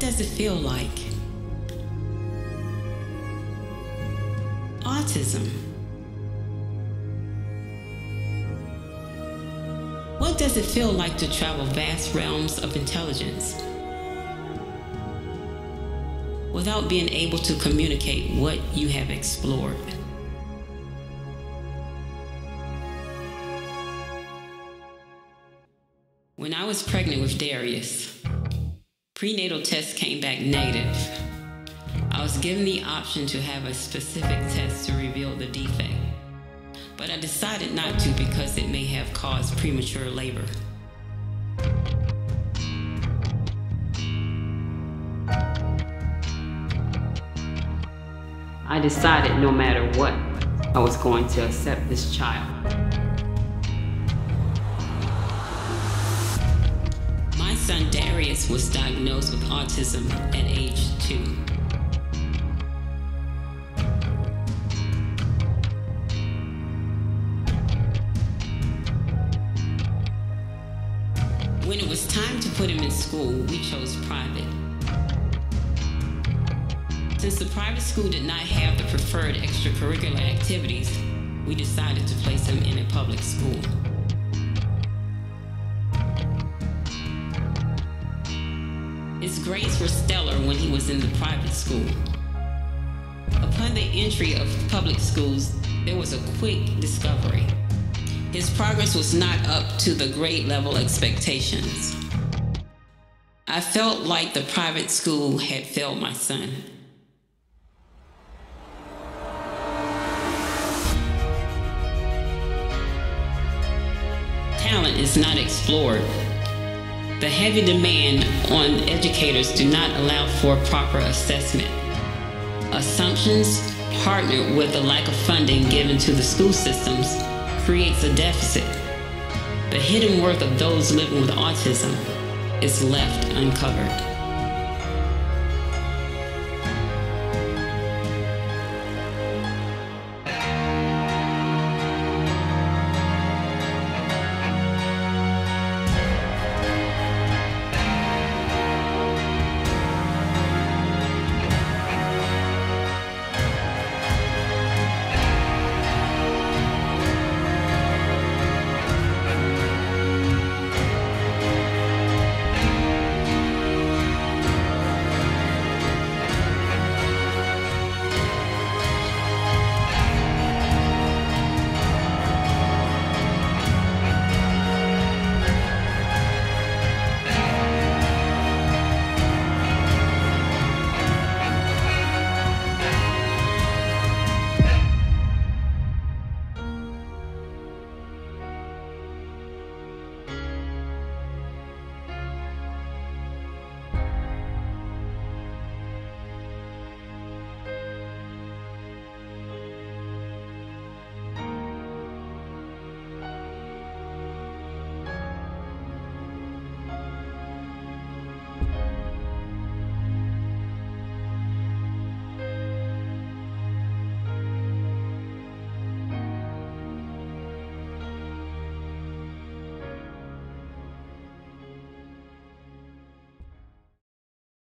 does it feel like? Autism. What does it feel like to travel vast realms of intelligence without being able to communicate what you have explored? When I was pregnant with Darius, prenatal tests came back negative. I was given the option to have a specific test to reveal the defect, but I decided not to because it may have caused premature labor. I decided no matter what, I was going to accept this child. Darius was diagnosed with autism at age two. When it was time to put him in school, we chose private. Since the private school did not have the preferred extracurricular activities, we decided to place him in a public school. Grades were stellar when he was in the private school. Upon the entry of public schools, there was a quick discovery. His progress was not up to the grade level expectations. I felt like the private school had failed my son. Talent is not explored. The heavy demand on educators do not allow for proper assessment. Assumptions partnered with the lack of funding given to the school systems creates a deficit. The hidden worth of those living with autism is left uncovered.